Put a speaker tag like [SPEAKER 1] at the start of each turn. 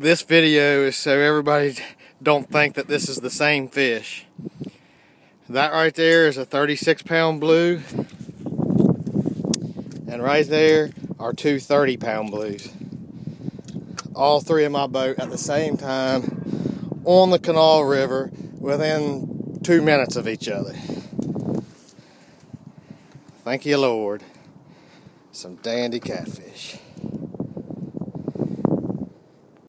[SPEAKER 1] This video is so everybody don't think that this is the same fish. That right there is a 36 pound blue. And right there are two 30 pound blues. All three in my boat at the same time on the Kanawha River within two minutes of each other. Thank you, Lord. Some dandy catfish.